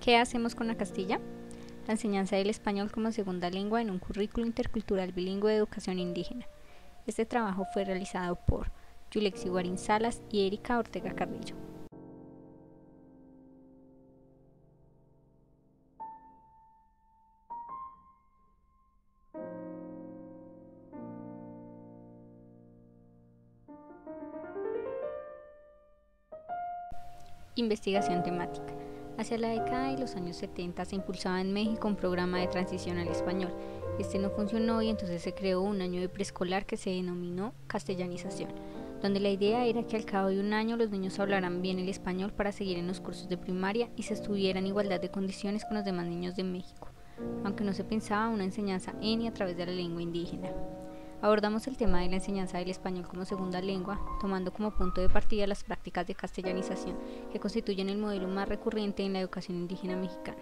¿Qué hacemos con la Castilla? La enseñanza del español como segunda lengua en un currículo intercultural bilingüe de educación indígena. Este trabajo fue realizado por Yulexi Guarín Salas y Erika Ortega Carrillo. Investigación temática. Hacia la década de los años 70 se impulsaba en México un programa de transición al español. Este no funcionó y entonces se creó un año de preescolar que se denominó castellanización, donde la idea era que al cabo de un año los niños hablaran bien el español para seguir en los cursos de primaria y se estuviera en igualdad de condiciones con los demás niños de México, aunque no se pensaba una enseñanza en y a través de la lengua indígena. Abordamos el tema de la enseñanza del español como segunda lengua, tomando como punto de partida las prácticas de castellanización que constituyen el modelo más recurrente en la educación indígena mexicana.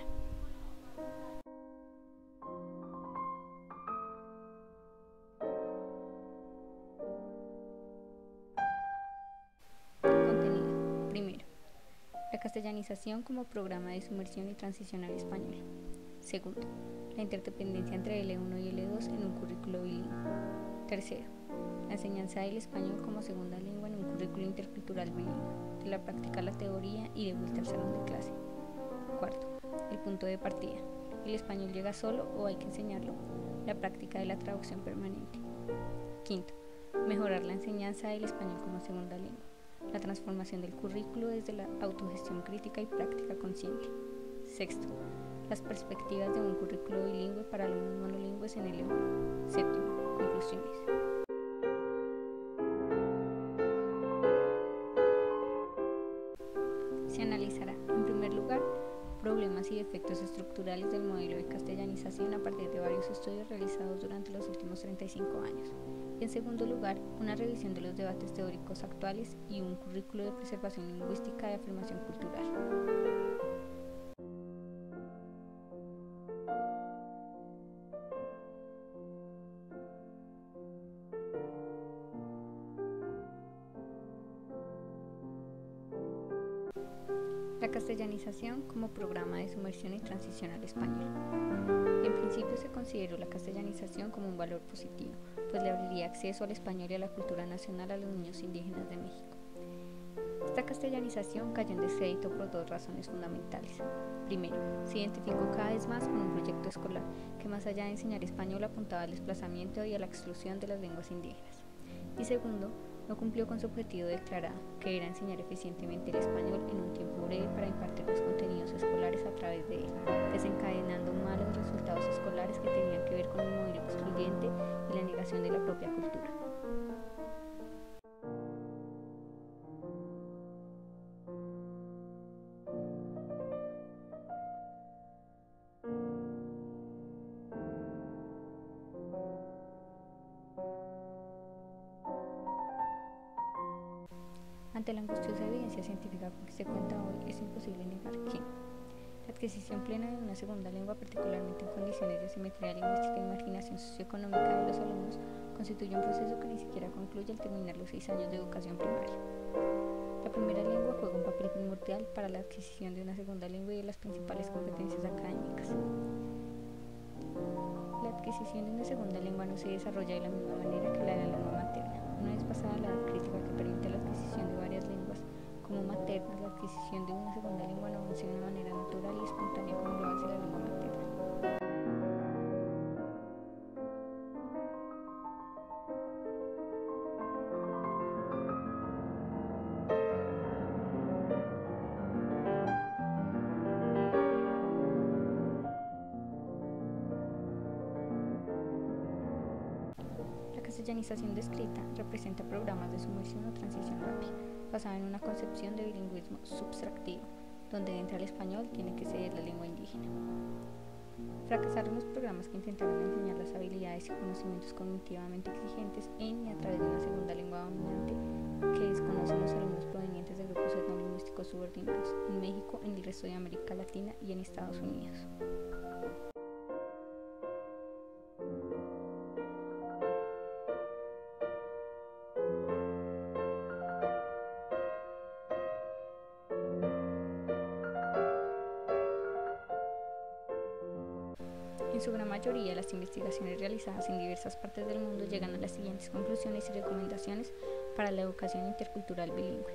Contenido. Primero, la castellanización como programa de sumersión y transición al español. Segundo, la interdependencia entre L1 y L2 en un currículo bilingüe. Tercero, la enseñanza del español como segunda lengua en un currículo intercultural bilingüe, de la práctica a la teoría y de vuelta al salón de clase. Cuarto, el punto de partida. ¿El español llega solo o hay que enseñarlo? La práctica de la traducción permanente. Quinto, mejorar la enseñanza del español como segunda lengua. La transformación del currículo desde la autogestión crítica y práctica consciente. Sexto, las perspectivas de un currículo bilingüe para alumnos monolingües en el EU. Séptimo, conclusiones. Se analizará, en primer lugar, problemas y defectos estructurales del modelo de castellanización a partir de varios estudios realizados durante los últimos 35 años. Y en segundo lugar, una revisión de los debates teóricos actuales y un currículo de preservación lingüística y afirmación cultural. Como programa de sumersión y transición al español. En principio se consideró la castellanización como un valor positivo, pues le abriría acceso al español y a la cultura nacional a los niños indígenas de México. Esta castellanización cayó en descrédito por dos razones fundamentales. Primero, se identificó cada vez más con un proyecto escolar que más allá de enseñar español apuntaba al desplazamiento y a la exclusión de las lenguas indígenas. Y segundo, no cumplió con su objetivo declarado, que era enseñar eficientemente el español en un tiempo breve que tenían que ver con el modelo excluyente y la negación de la propia cultura. Ante la angustiosa evidencia científica que se cuenta hoy, es imposible negar que la adquisición plena de una segunda lengua, particularmente en condiciones de simetría lingüística y marginación socioeconómica de los alumnos, constituye un proceso que ni siquiera concluye al terminar los seis años de educación primaria. La primera lengua juega un papel primordial para la adquisición de una segunda lengua y de las principales competencias académicas. La adquisición de una segunda lengua no se desarrolla de la misma manera que la de la lengua materna. Una vez pasada la edad crítica que permite la adquisición de varias lenguas como materna, la adquisición de una segunda lengua no avanza de manera natural y espontánea como lo hace la lengua materna. La castellanización descrita representa programas de sumersión o transición rápida, basada en una concepción de bilingüismo subtractivo, donde entra el español tiene que ser la lengua indígena. Fracasaron los programas que intentaron enseñar las habilidades y conocimientos cognitivamente exigentes en y a través de una segunda lengua dominante que desconocen los alumnos provenientes de grupos etnolingüísticos subordinados en México, en el resto de América Latina y en Estados Unidos. En su gran mayoría, las investigaciones realizadas en diversas partes del mundo llegan a las siguientes conclusiones y recomendaciones para la educación intercultural bilingüe.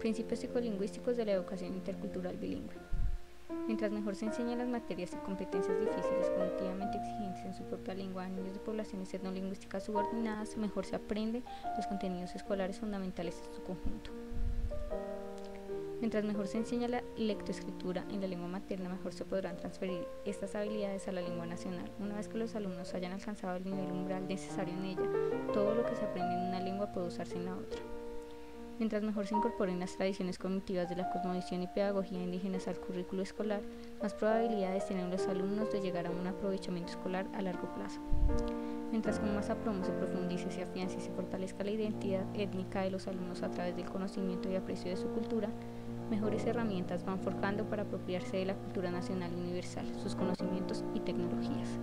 Principios psicolingüísticos de la educación intercultural bilingüe. Mientras mejor se enseñan las materias y competencias difíciles cognitivamente exigentes en su propia lengua a niños de poblaciones etnolingüísticas subordinadas, mejor se aprenden los contenidos escolares fundamentales en su conjunto. Mientras mejor se enseña la lectoescritura en la lengua materna, mejor se podrán transferir estas habilidades a la lengua nacional. Una vez que los alumnos hayan alcanzado el nivel umbral necesario en ella, todo lo que se aprende en una lengua puede usarse en la otra. Mientras mejor se incorporen las tradiciones cognitivas de la cosmovisión y pedagogía indígenas al currículo escolar, más probabilidades tienen los alumnos de llegar a un aprovechamiento escolar a largo plazo. Mientras con más apromo se profundice, se afiance y se fortalezca la identidad étnica de los alumnos a través del conocimiento y aprecio de su cultura, mejores herramientas van forjando para apropiarse de la cultura nacional universal, sus conocimientos y tecnologías.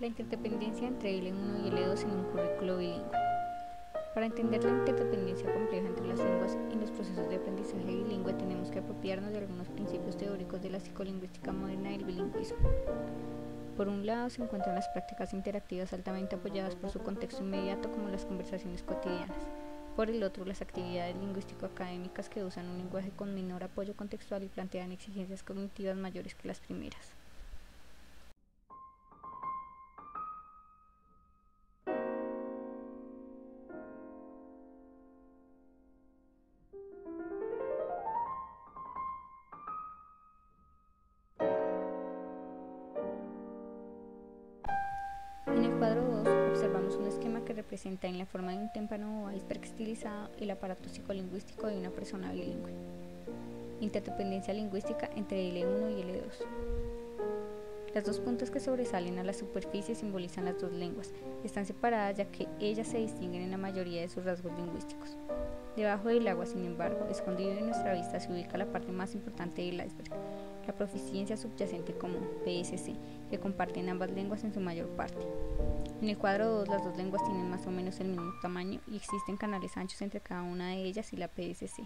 La interdependencia entre L1 y L2 en un currículo bilingüe. Para entender la interdependencia compleja entre las lenguas y los procesos de aprendizaje bilingüe tenemos que apropiarnos de algunos principios teóricos de la psicolingüística moderna y el bilingüismo. Por un lado se encuentran las prácticas interactivas altamente apoyadas por su contexto inmediato como las conversaciones cotidianas. Por el otro, las actividades lingüístico-académicas que usan un lenguaje con menor apoyo contextual y plantean exigencias cognitivas mayores que las primeras. En el cuadro 2 observamos un esquema que representa en la forma de un témpano o iceberg estilizado el aparato psicolingüístico de una persona bilingüe. Interdependencia lingüística entre L1 y L2. Las dos puntas que sobresalen a la superficie simbolizan las dos lenguas. Están separadas ya que ellas se distinguen en la mayoría de sus rasgos lingüísticos. Debajo del agua, sin embargo, escondido en nuestra vista, se ubica la parte más importante del iceberg, la proficiencia subyacente común, PSC, que comparten ambas lenguas en su mayor parte. En el cuadro 2 las dos lenguas tienen más o menos el mismo tamaño y existen canales anchos entre cada una de ellas y la PSC.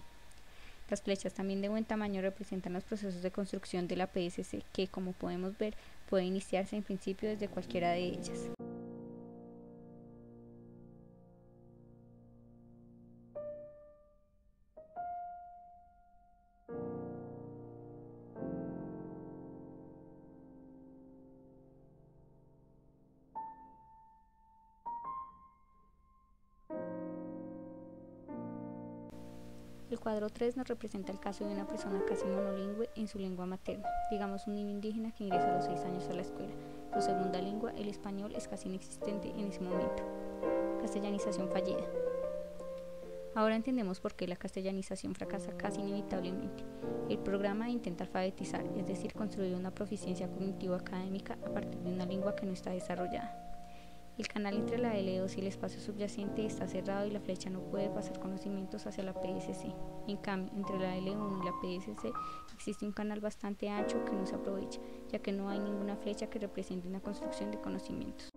Las flechas también de buen tamaño representan los procesos de construcción de la PSC que, como podemos ver, puede iniciarse en principio desde cualquiera de ellas. El cuadro 3 nos representa el caso de una persona casi monolingüe en su lengua materna, digamos un niño indígena que ingresa a los 6 años a la escuela. Su segunda lengua, el español, es casi inexistente en ese momento. Castellanización fallida. Ahora entendemos por qué la castellanización fracasa casi inevitablemente. El programa intenta alfabetizar, es decir, construir una proficiencia cognitiva académica a partir de una lengua que no está desarrollada. El canal entre la L2 y el espacio subyacente está cerrado y la flecha no puede pasar conocimientos hacia la PSC. En cambio, entre la L1 y la PSC existe un canal bastante ancho que no se aprovecha, ya que no hay ninguna flecha que represente una construcción de conocimientos.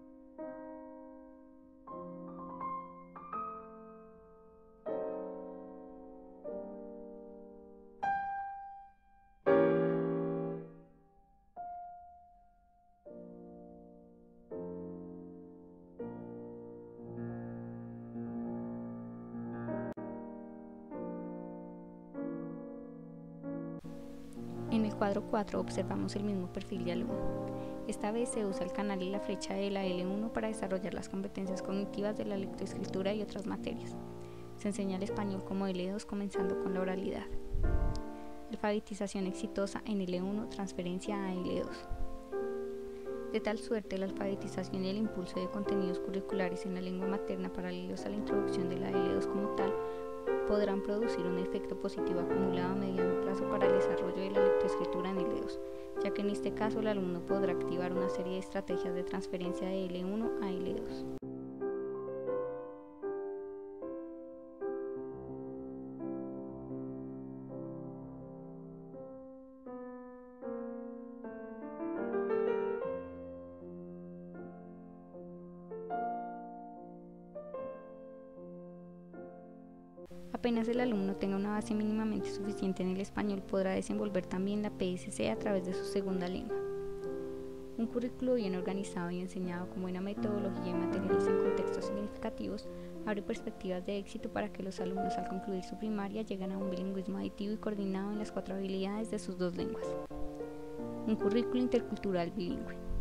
Cuadro 4 observamos el mismo perfil de alumno. Esta vez se usa el canal y la flecha de la L1 para desarrollar las competencias cognitivas de la lectoescritura y otras materias. Se enseña el español como L2 comenzando con la oralidad. Alfabetización exitosa en L1, transferencia a L2. De tal suerte, la alfabetización y el impulso de contenidos curriculares en la lengua materna paralelos a la introducción de la L2 como tal podrán producir un efecto positivo acumulado a mediano plazo para el desarrollo de la lectoescritura en L2, ya que en este caso el alumno podrá activar una serie de estrategias de transferencia de L1 a L2. Apenas el alumno tenga una base mínimamente suficiente en el español, podrá desenvolver también la PSC a través de su segunda lengua. Un currículo bien organizado y enseñado con buena metodología y materiales en contextos significativos abre perspectivas de éxito para que los alumnos al concluir su primaria lleguen a un bilingüismo aditivo y coordinado en las cuatro habilidades de sus dos lenguas. Un currículo intercultural bilingüe.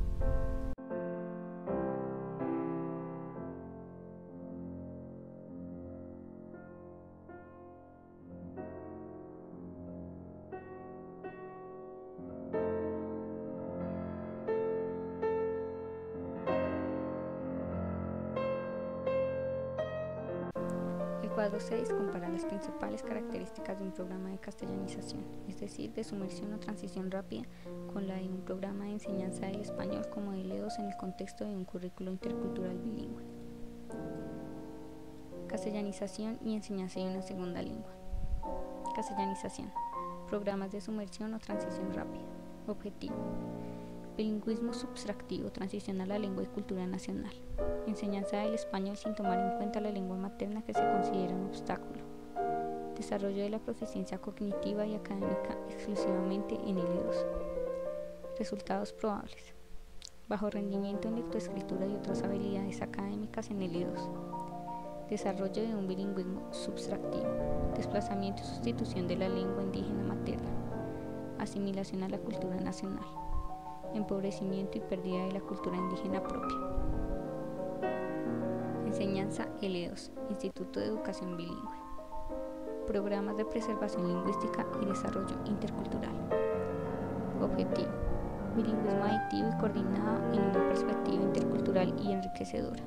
Principales características de un programa de castellanización, es decir, de sumersión o transición rápida, con la de un programa de enseñanza del español como de L2 en el contexto de un currículo intercultural bilingüe. Castellanización y enseñanza de una segunda lengua. Castellanización. Programas de sumersión o transición rápida. Objetivo Bilingüismo subtractivo, transición a la lengua y cultura nacional. Enseñanza del español sin tomar en cuenta la lengua materna que se considera un obstáculo. Desarrollo de la proficiencia cognitiva y académica exclusivamente en L2. Resultados probables. Bajo rendimiento en lectoescritura y otras habilidades académicas en L2. Desarrollo de un bilingüismo subtractivo. Desplazamiento y sustitución de la lengua indígena materna. Asimilación a la cultura nacional empobrecimiento y pérdida de la cultura indígena propia. Enseñanza L2, Instituto de Educación Bilingüe. Programas de preservación lingüística y desarrollo intercultural. Objetivo. Bilingüismo aditivo y coordinado en una perspectiva intercultural y enriquecedora.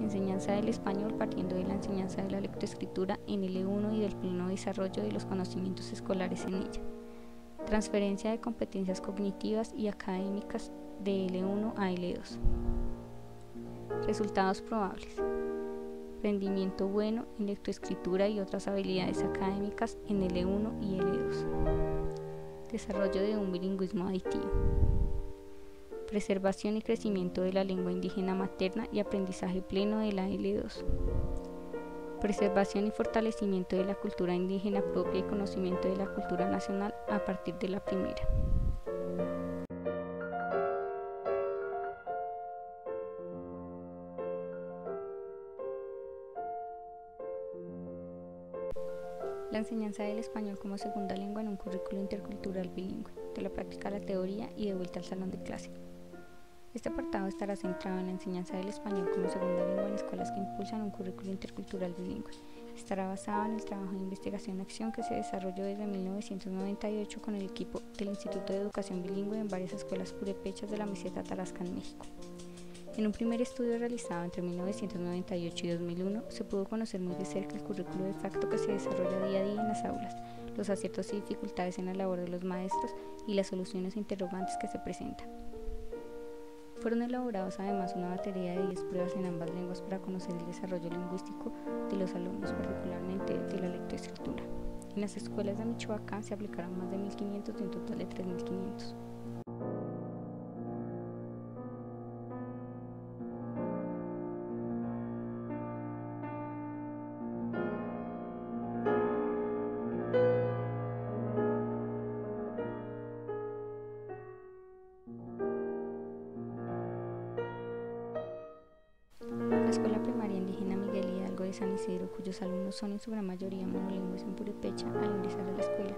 Enseñanza del español partiendo de la enseñanza de la lectoescritura en L1 y del pleno desarrollo de los conocimientos escolares en ella transferencia de competencias cognitivas y académicas de L1 a L2. Resultados probables. Rendimiento bueno en lectoescritura y otras habilidades académicas en L1 y L2. Desarrollo de un bilingüismo aditivo. Preservación y crecimiento de la lengua indígena materna y aprendizaje pleno de la L2 preservación y fortalecimiento de la cultura indígena propia y conocimiento de la cultura nacional a partir de la primera. Enseñanza del español como segunda lengua en un currículo intercultural bilingüe, de la práctica a la teoría y de vuelta al salón de clase. Este apartado estará centrado en la enseñanza del español como segunda lengua en escuelas que impulsan un currículo intercultural bilingüe. Estará basado en el trabajo de investigación-acción que se desarrolló desde 1998 con el equipo del Instituto de Educación Bilingüe en varias escuelas purépechas de la meseta Tarasca en México. En un primer estudio realizado entre 1998 y 2001, se pudo conocer muy de cerca el currículo de facto que se desarrolla día a día en las aulas, los aciertos y dificultades en la labor de los maestros y las soluciones e interrogantes que se presentan. Fueron elaborados además una batería de 10 pruebas en ambas lenguas para conocer el desarrollo lingüístico de los alumnos, particularmente de la lectoescritura. En las escuelas de Michoacán se aplicaron más de 1.500 de un total de 3.500. cuyos alumnos son en su gran mayoría monolingües en purépecha, al ingresar a la escuela,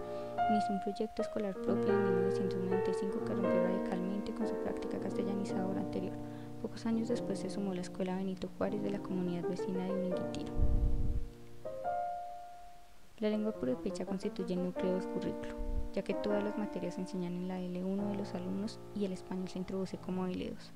inició un proyecto escolar propio en 1995 que rompió radicalmente con su práctica castellanizadora anterior. Pocos años después se sumó la Escuela Benito Juárez de la comunidad vecina de Uninguitiro. La lengua purépecha constituye el núcleo del currículo, ya que todas las materias se enseñan en la L1 de los alumnos y el español se introduce como L2.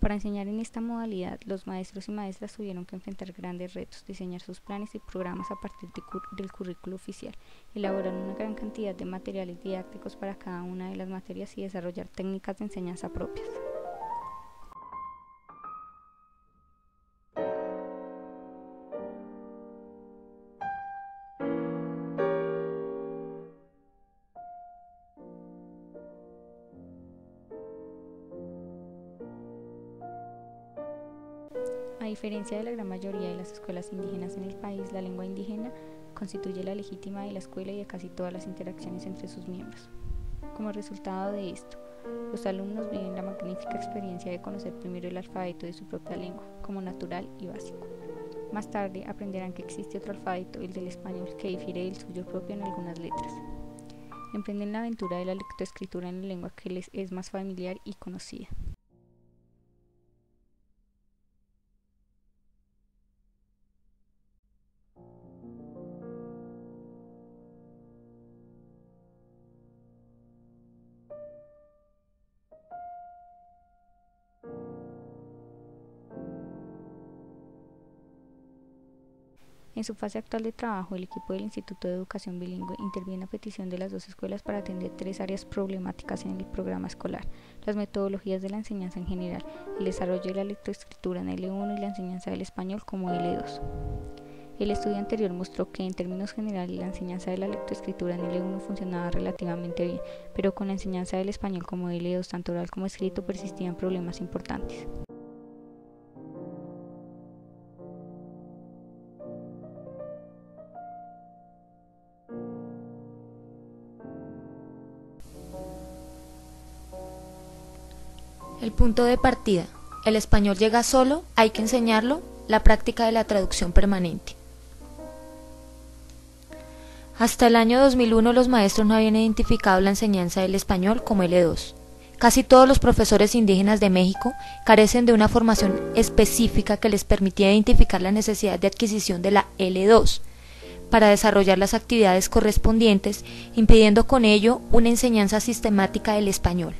Para enseñar en esta modalidad, los maestros y maestras tuvieron que enfrentar grandes retos, diseñar sus planes y programas a partir del currículo oficial, elaborar una gran cantidad de materiales didácticos para cada una de las materias y desarrollar técnicas de enseñanza propias. Diferencia de la gran mayoría de las escuelas indígenas en el país, la lengua indígena constituye la legítima de la escuela y de casi todas las interacciones entre sus miembros. Como resultado de esto, los alumnos viven la magnífica experiencia de conocer primero el alfabeto de su propia lengua, como natural y básico. Más tarde aprenderán que existe otro alfabeto, el del español, que difiere del suyo propio en algunas letras. Emprenden la aventura de la lectoescritura en la lengua que les es más familiar y conocida. En su fase actual de trabajo, el equipo del Instituto de Educación Bilingüe interviene a petición de las dos escuelas para atender tres áreas problemáticas en el programa escolar, las metodologías de la enseñanza en general, el desarrollo de la lectoescritura en L1 y la enseñanza del español como L2. El estudio anterior mostró que, en términos generales, la enseñanza de la lectoescritura en L1 funcionaba relativamente bien, pero con la enseñanza del español como L2, tanto oral como escrito, persistían problemas importantes. Punto de partida. El español llega solo, hay que enseñarlo, la práctica de la traducción permanente. Hasta el año 2001 los maestros no habían identificado la enseñanza del español como L2. Casi todos los profesores indígenas de México carecen de una formación específica que les permitía identificar la necesidad de adquisición de la L2 para desarrollar las actividades correspondientes, impidiendo con ello una enseñanza sistemática del español.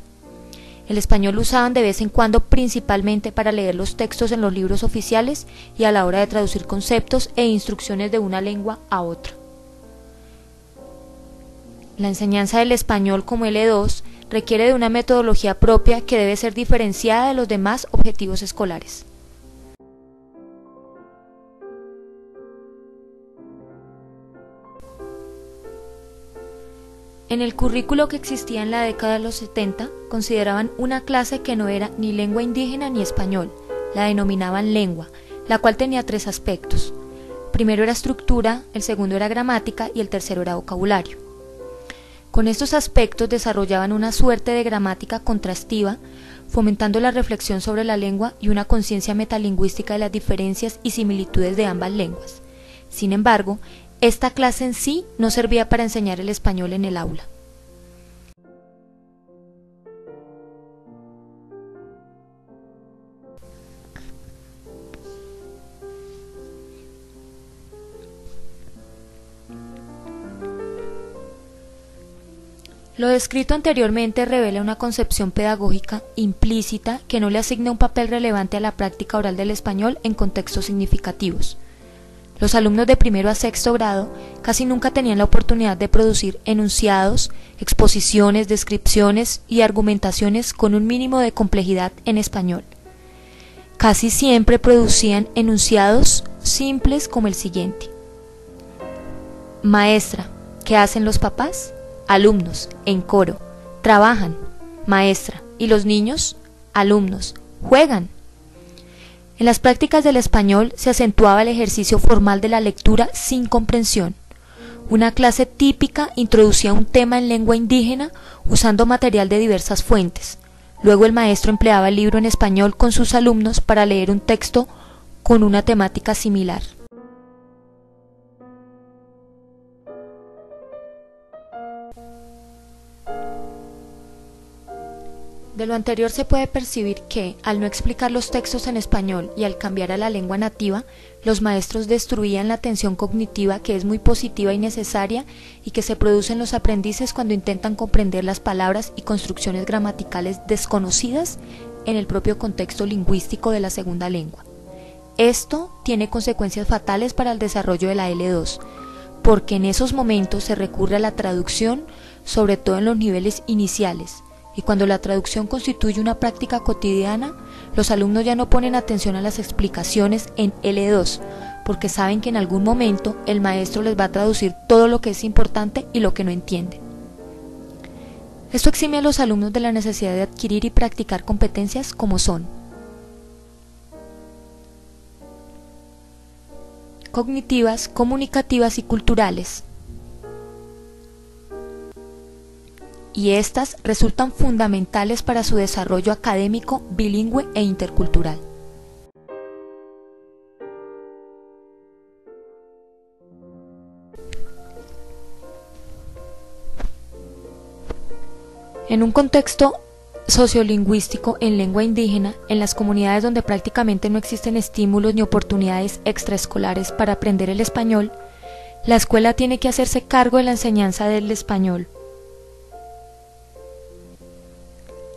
El español lo usaban de vez en cuando principalmente para leer los textos en los libros oficiales y a la hora de traducir conceptos e instrucciones de una lengua a otra. La enseñanza del español como L2 requiere de una metodología propia que debe ser diferenciada de los demás objetivos escolares. En el currículo que existía en la década de los 70, consideraban una clase que no era ni lengua indígena ni español, la denominaban lengua, la cual tenía tres aspectos. Primero era estructura, el segundo era gramática y el tercero era vocabulario. Con estos aspectos desarrollaban una suerte de gramática contrastiva, fomentando la reflexión sobre la lengua y una conciencia metalingüística de las diferencias y similitudes de ambas lenguas. Sin embargo, esta clase en sí no servía para enseñar el español en el aula. Lo descrito anteriormente revela una concepción pedagógica implícita que no le asigna un papel relevante a la práctica oral del español en contextos significativos. Los alumnos de primero a sexto grado casi nunca tenían la oportunidad de producir enunciados, exposiciones, descripciones y argumentaciones con un mínimo de complejidad en español. Casi siempre producían enunciados simples como el siguiente. Maestra, ¿qué hacen los papás? Alumnos, en coro, trabajan, maestra, y los niños, alumnos, juegan, en las prácticas del español se acentuaba el ejercicio formal de la lectura sin comprensión. Una clase típica introducía un tema en lengua indígena usando material de diversas fuentes. Luego el maestro empleaba el libro en español con sus alumnos para leer un texto con una temática similar. De lo anterior se puede percibir que, al no explicar los textos en español y al cambiar a la lengua nativa, los maestros destruían la atención cognitiva que es muy positiva y necesaria y que se produce en los aprendices cuando intentan comprender las palabras y construcciones gramaticales desconocidas en el propio contexto lingüístico de la segunda lengua. Esto tiene consecuencias fatales para el desarrollo de la L2, porque en esos momentos se recurre a la traducción, sobre todo en los niveles iniciales, y cuando la traducción constituye una práctica cotidiana, los alumnos ya no ponen atención a las explicaciones en L2, porque saben que en algún momento el maestro les va a traducir todo lo que es importante y lo que no entienden. Esto exime a los alumnos de la necesidad de adquirir y practicar competencias como son cognitivas, comunicativas y culturales. Y estas resultan fundamentales para su desarrollo académico, bilingüe e intercultural. En un contexto sociolingüístico en lengua indígena, en las comunidades donde prácticamente no existen estímulos ni oportunidades extraescolares para aprender el español, la escuela tiene que hacerse cargo de la enseñanza del español.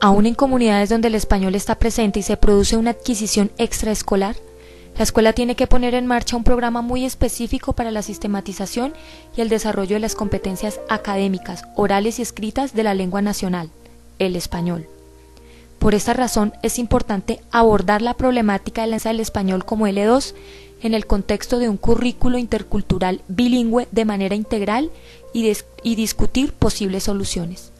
Aún en comunidades donde el español está presente y se produce una adquisición extraescolar, la escuela tiene que poner en marcha un programa muy específico para la sistematización y el desarrollo de las competencias académicas, orales y escritas de la lengua nacional, el español. Por esta razón es importante abordar la problemática de la del español como L2 en el contexto de un currículo intercultural bilingüe de manera integral y discutir posibles soluciones.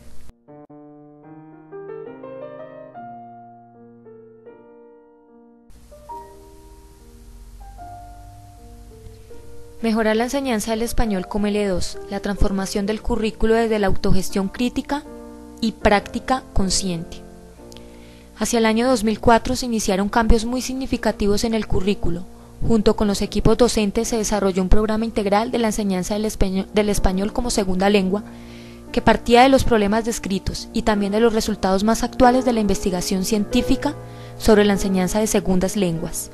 Mejorar la enseñanza del español como L2, la transformación del currículo desde la autogestión crítica y práctica consciente. Hacia el año 2004 se iniciaron cambios muy significativos en el currículo. Junto con los equipos docentes se desarrolló un programa integral de la enseñanza del español, del español como segunda lengua, que partía de los problemas descritos y también de los resultados más actuales de la investigación científica sobre la enseñanza de segundas lenguas.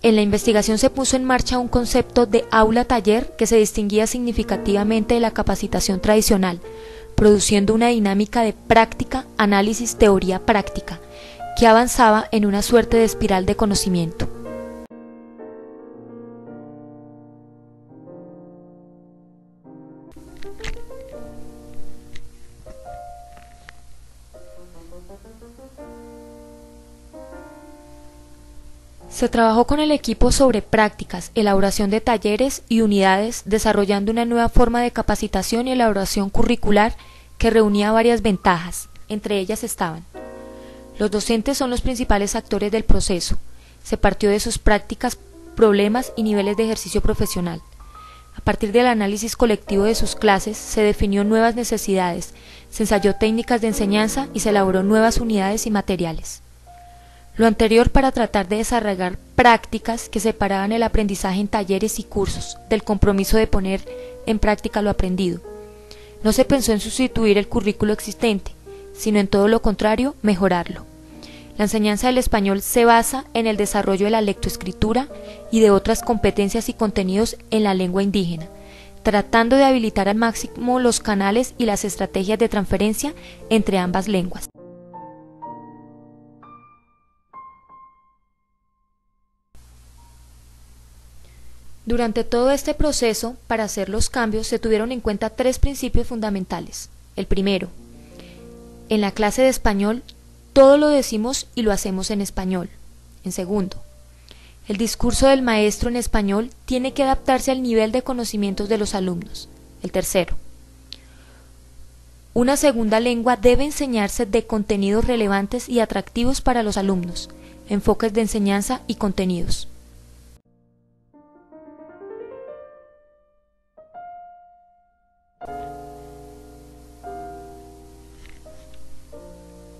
En la investigación se puso en marcha un concepto de aula-taller que se distinguía significativamente de la capacitación tradicional, produciendo una dinámica de práctica, análisis, teoría, práctica, que avanzaba en una suerte de espiral de conocimiento. Se trabajó con el equipo sobre prácticas, elaboración de talleres y unidades, desarrollando una nueva forma de capacitación y elaboración curricular que reunía varias ventajas. Entre ellas estaban los docentes son los principales actores del proceso. Se partió de sus prácticas, problemas y niveles de ejercicio profesional. A partir del análisis colectivo de sus clases, se definió nuevas necesidades, se ensayó técnicas de enseñanza y se elaboró nuevas unidades y materiales. Lo anterior para tratar de desarrollar prácticas que separaban el aprendizaje en talleres y cursos del compromiso de poner en práctica lo aprendido. No se pensó en sustituir el currículo existente, sino en todo lo contrario, mejorarlo. La enseñanza del español se basa en el desarrollo de la lectoescritura y de otras competencias y contenidos en la lengua indígena, tratando de habilitar al máximo los canales y las estrategias de transferencia entre ambas lenguas. Durante todo este proceso, para hacer los cambios, se tuvieron en cuenta tres principios fundamentales. El primero, en la clase de español, todo lo decimos y lo hacemos en español. En segundo, el discurso del maestro en español tiene que adaptarse al nivel de conocimientos de los alumnos. El tercero, una segunda lengua debe enseñarse de contenidos relevantes y atractivos para los alumnos, enfoques de enseñanza y contenidos.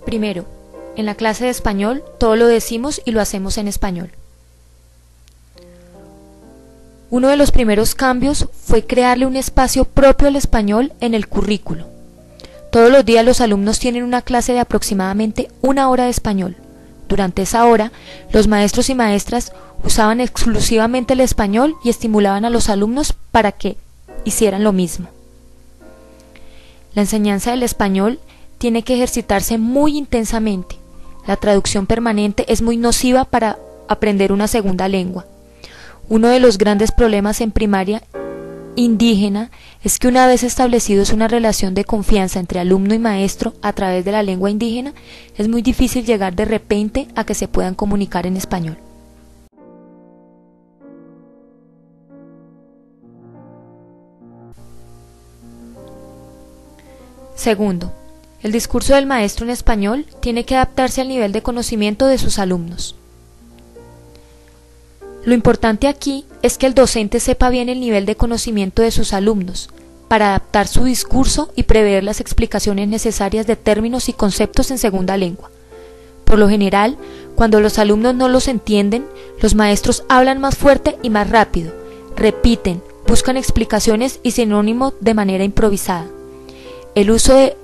Primero, en la clase de español todo lo decimos y lo hacemos en español. Uno de los primeros cambios fue crearle un espacio propio al español en el currículo. Todos los días los alumnos tienen una clase de aproximadamente una hora de español. Durante esa hora, los maestros y maestras usaban exclusivamente el español y estimulaban a los alumnos para que hicieran lo mismo. La enseñanza del español tiene que ejercitarse muy intensamente. La traducción permanente es muy nociva para aprender una segunda lengua. Uno de los grandes problemas en primaria indígena es que una vez establecidos una relación de confianza entre alumno y maestro a través de la lengua indígena, es muy difícil llegar de repente a que se puedan comunicar en español. Segundo, el discurso del maestro en español tiene que adaptarse al nivel de conocimiento de sus alumnos. Lo importante aquí es que el docente sepa bien el nivel de conocimiento de sus alumnos, para adaptar su discurso y prever las explicaciones necesarias de términos y conceptos en segunda lengua. Por lo general, cuando los alumnos no los entienden, los maestros hablan más fuerte y más rápido, repiten, buscan explicaciones y sinónimos de manera improvisada. El uso de,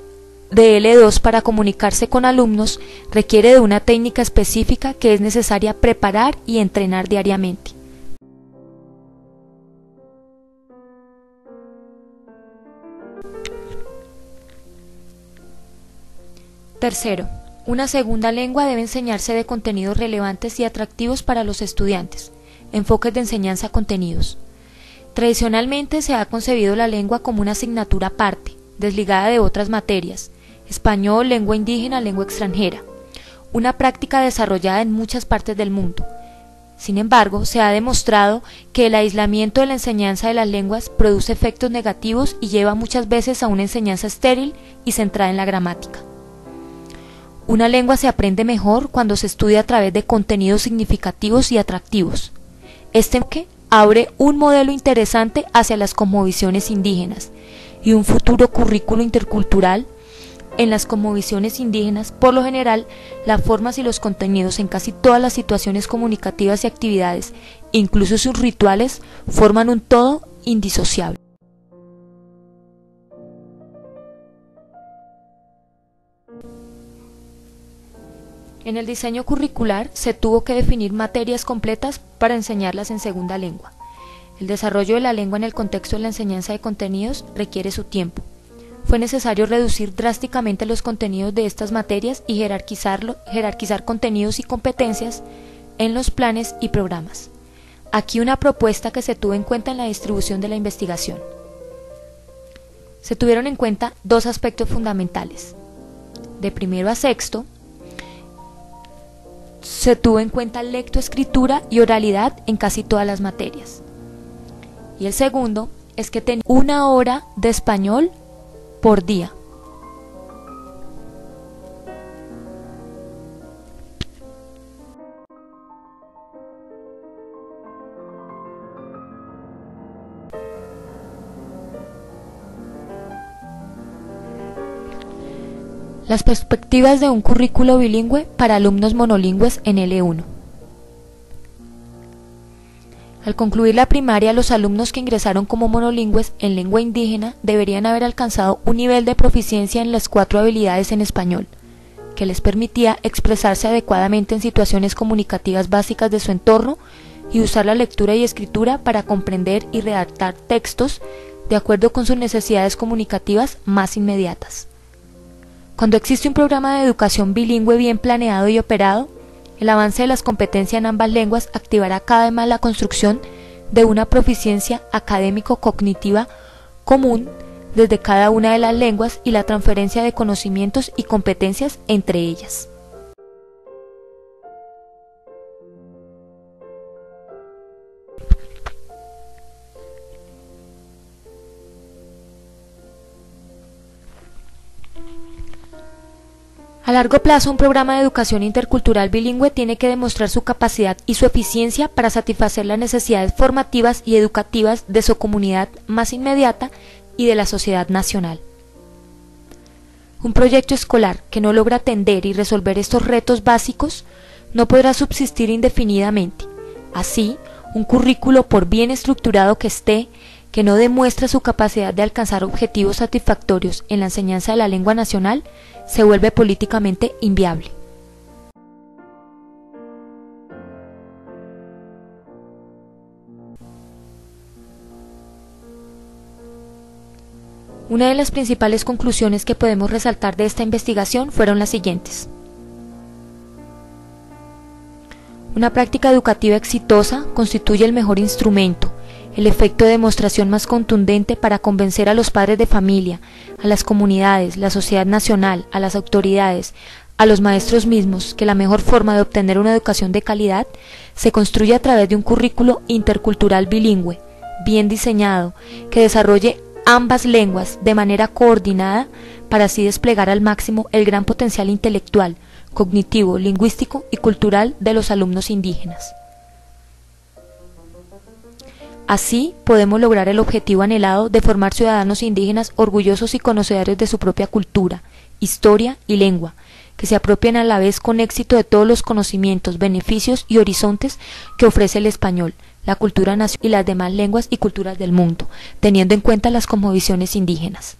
de L2 para comunicarse con alumnos requiere de una técnica específica que es necesaria preparar y entrenar diariamente. Tercero, una segunda lengua debe enseñarse de contenidos relevantes y atractivos para los estudiantes, enfoques de enseñanza contenidos. Tradicionalmente se ha concebido la lengua como una asignatura aparte, desligada de otras materias, español, lengua indígena, lengua extranjera, una práctica desarrollada en muchas partes del mundo. Sin embargo, se ha demostrado que el aislamiento de la enseñanza de las lenguas produce efectos negativos y lleva muchas veces a una enseñanza estéril y centrada en la gramática. Una lengua se aprende mejor cuando se estudia a través de contenidos significativos y atractivos. Este enfoque abre un modelo interesante hacia las cosmovisiones indígenas y un futuro currículo intercultural en las cosmovisiones indígenas, por lo general, las formas y los contenidos en casi todas las situaciones comunicativas y actividades, incluso sus rituales, forman un todo indisociable. En el diseño curricular se tuvo que definir materias completas para enseñarlas en segunda lengua. El desarrollo de la lengua en el contexto de la enseñanza de contenidos requiere su tiempo. Fue necesario reducir drásticamente los contenidos de estas materias y jerarquizar contenidos y competencias en los planes y programas. Aquí una propuesta que se tuvo en cuenta en la distribución de la investigación. Se tuvieron en cuenta dos aspectos fundamentales. De primero a sexto, se tuvo en cuenta lectoescritura y oralidad en casi todas las materias. Y el segundo es que tenía una hora de español por día. Las perspectivas de un currículo bilingüe para alumnos monolingües en L1. Al concluir la primaria, los alumnos que ingresaron como monolingües en lengua indígena deberían haber alcanzado un nivel de proficiencia en las cuatro habilidades en español, que les permitía expresarse adecuadamente en situaciones comunicativas básicas de su entorno y usar la lectura y escritura para comprender y redactar textos de acuerdo con sus necesidades comunicativas más inmediatas. Cuando existe un programa de educación bilingüe bien planeado y operado, el avance de las competencias en ambas lenguas activará cada vez más la construcción de una proficiencia académico-cognitiva común desde cada una de las lenguas y la transferencia de conocimientos y competencias entre ellas. Largo plazo, un programa de educación intercultural bilingüe tiene que demostrar su capacidad y su eficiencia para satisfacer las necesidades formativas y educativas de su comunidad más inmediata y de la sociedad nacional. Un proyecto escolar que no logra atender y resolver estos retos básicos no podrá subsistir indefinidamente. Así, un currículo por bien estructurado que esté, que no demuestra su capacidad de alcanzar objetivos satisfactorios en la enseñanza de la lengua nacional, se vuelve políticamente inviable. Una de las principales conclusiones que podemos resaltar de esta investigación fueron las siguientes. Una práctica educativa exitosa constituye el mejor instrumento el efecto de demostración más contundente para convencer a los padres de familia, a las comunidades, la sociedad nacional, a las autoridades, a los maestros mismos que la mejor forma de obtener una educación de calidad se construye a través de un currículo intercultural bilingüe, bien diseñado, que desarrolle ambas lenguas de manera coordinada para así desplegar al máximo el gran potencial intelectual, cognitivo, lingüístico y cultural de los alumnos indígenas. Así podemos lograr el objetivo anhelado de formar ciudadanos indígenas orgullosos y conocedores de su propia cultura, historia y lengua, que se apropien a la vez con éxito de todos los conocimientos, beneficios y horizontes que ofrece el español, la cultura nacional y las demás lenguas y culturas del mundo, teniendo en cuenta las cosmovisiones indígenas.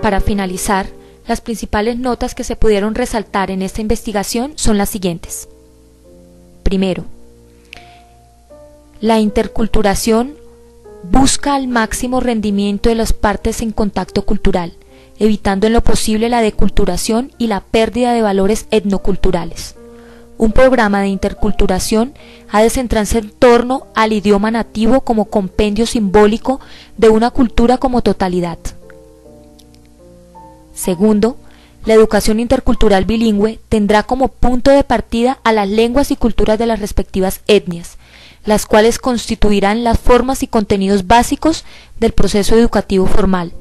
Para finalizar, las principales notas que se pudieron resaltar en esta investigación son las siguientes. Primero, la interculturación busca al máximo rendimiento de las partes en contacto cultural, evitando en lo posible la deculturación y la pérdida de valores etnoculturales. Un programa de interculturación ha de centrarse en torno al idioma nativo como compendio simbólico de una cultura como totalidad. Segundo, la educación intercultural bilingüe tendrá como punto de partida a las lenguas y culturas de las respectivas etnias, las cuales constituirán las formas y contenidos básicos del proceso educativo formal.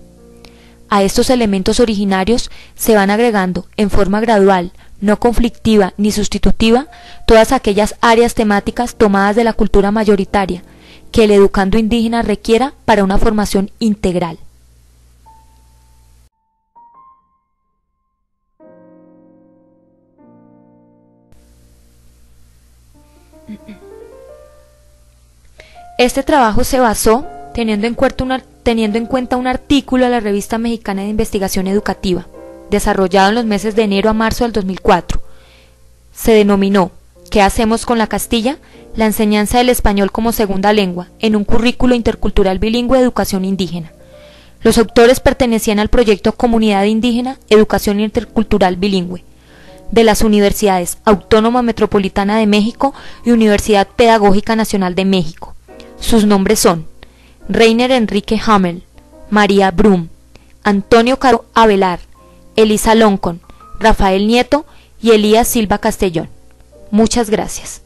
A estos elementos originarios se van agregando en forma gradual, no conflictiva ni sustitutiva, todas aquellas áreas temáticas tomadas de la cultura mayoritaria que el educando indígena requiera para una formación integral. Este trabajo se basó teniendo en, cuenta un artículo de la Revista Mexicana de Investigación Educativa, desarrollado en los meses de enero a marzo del 2004. Se denominó ¿Qué hacemos con la Castilla? La enseñanza del español como segunda lengua en un currículo intercultural bilingüe de educación indígena. Los autores pertenecían al proyecto Comunidad Indígena Educación Intercultural Bilingüe, de las Universidades Autónoma Metropolitana de México y Universidad Pedagógica Nacional de México. Sus nombres son Reiner Enrique Hamel, María Brum, Antonio Caro Avelar, Elisa Loncon, Rafael Nieto y Elías Silva Castellón. Muchas gracias.